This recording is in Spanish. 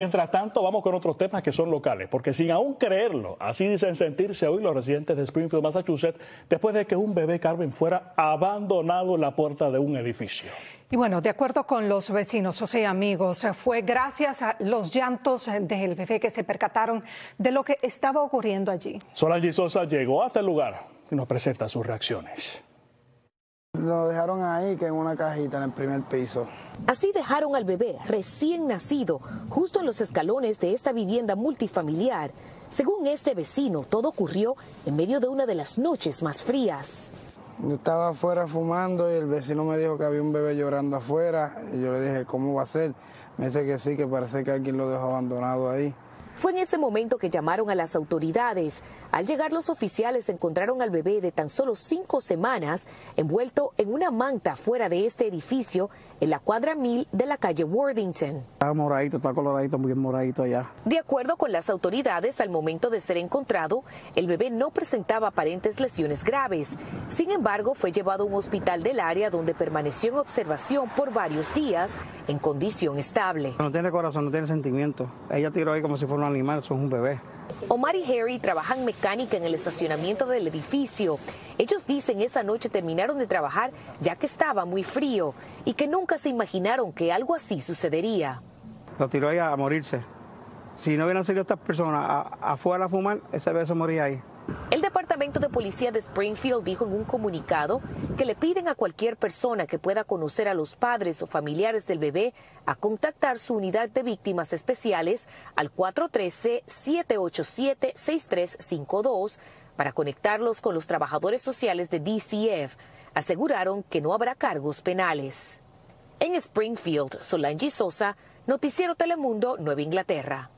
Mientras tanto, vamos con otros temas que son locales, porque sin aún creerlo, así dicen sentirse hoy los residentes de Springfield, Massachusetts, después de que un bebé Carmen fuera abandonado en la puerta de un edificio. Y bueno, de acuerdo con los vecinos, o sea, amigos, fue gracias a los llantos del bebé que se percataron de lo que estaba ocurriendo allí. Solange Sosa llegó hasta el lugar y nos presenta sus reacciones. Lo dejaron ahí, que en una cajita en el primer piso. Así dejaron al bebé recién nacido justo en los escalones de esta vivienda multifamiliar. Según este vecino, todo ocurrió en medio de una de las noches más frías. Yo estaba afuera fumando y el vecino me dijo que había un bebé llorando afuera. Y yo le dije, ¿cómo va a ser? Me dice que sí, que parece que alguien lo dejó abandonado ahí. Fue en ese momento que llamaron a las autoridades. Al llegar los oficiales encontraron al bebé de tan solo cinco semanas envuelto en una manta fuera de este edificio en la cuadra mil de la calle Worthington. Está moradito, está coloradito, muy moradito allá. De acuerdo con las autoridades, al momento de ser encontrado, el bebé no presentaba aparentes lesiones graves. Sin embargo, fue llevado a un hospital del área donde permaneció en observación por varios días en condición estable. No tiene corazón, no tiene sentimiento. Ella tiró ahí como si fuera un animal, eso es un bebé. Omar y Harry trabajan mecánica en el estacionamiento del edificio. Ellos dicen esa noche terminaron de trabajar ya que estaba muy frío y que nunca se imaginaron que algo así sucedería. Lo tiró ahí a morirse. Si no hubieran salido estas personas afuera a fumar, ese bebé se moría ahí. Departamento de Policía de Springfield dijo en un comunicado que le piden a cualquier persona que pueda conocer a los padres o familiares del bebé a contactar su unidad de víctimas especiales al 413-787-6352 para conectarlos con los trabajadores sociales de DCF. Aseguraron que no habrá cargos penales. En Springfield, Solange Sosa, Noticiero Telemundo, Nueva Inglaterra.